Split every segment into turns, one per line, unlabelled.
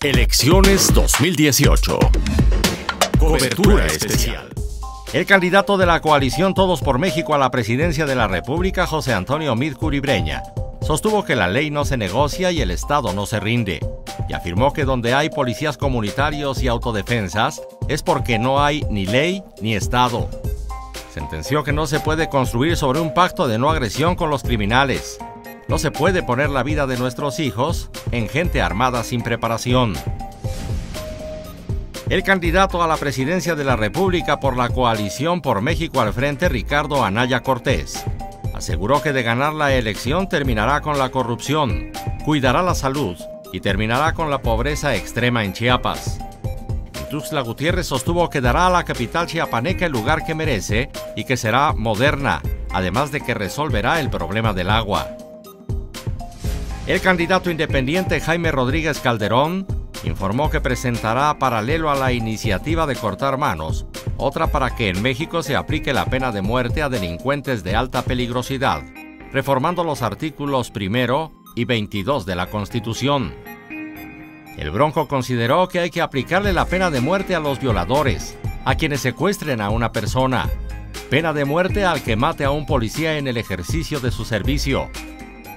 Elecciones 2018. Cobertura especial. El candidato de la coalición Todos por México a la presidencia de la República, José Antonio Mid Curibreña, sostuvo que la ley no se negocia y el Estado no se rinde, y afirmó que donde hay policías comunitarios y autodefensas es porque no hay ni ley ni Estado. Sentenció que no se puede construir sobre un pacto de no agresión con los criminales, no se puede poner la vida de nuestros hijos en gente armada sin preparación. El candidato a la presidencia de la República por la coalición por México al frente, Ricardo Anaya Cortés, aseguró que de ganar la elección terminará con la corrupción, cuidará la salud y terminará con la pobreza extrema en Chiapas. Tuxtla Gutiérrez sostuvo que dará a la capital chiapaneca el lugar que merece y que será moderna, además de que resolverá el problema del agua. El candidato independiente Jaime Rodríguez Calderón informó que presentará paralelo a la iniciativa de cortar manos, otra para que en México se aplique la pena de muerte a delincuentes de alta peligrosidad, reformando los artículos primero y 22 de la Constitución. El Bronco consideró que hay que aplicarle la pena de muerte a los violadores, a quienes secuestren a una persona, pena de muerte al que mate a un policía en el ejercicio de su servicio,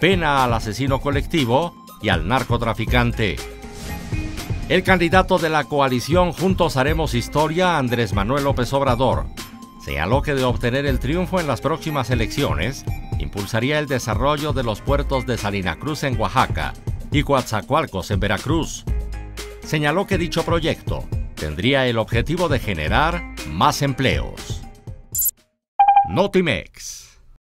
pena al asesino colectivo y al narcotraficante. El candidato de la coalición Juntos Haremos Historia, Andrés Manuel López Obrador, señaló que de obtener el triunfo en las próximas elecciones, impulsaría el desarrollo de los puertos de Salina Cruz en Oaxaca y Coatzacoalcos en Veracruz. Señaló que dicho proyecto tendría el objetivo de generar más empleos. Notimex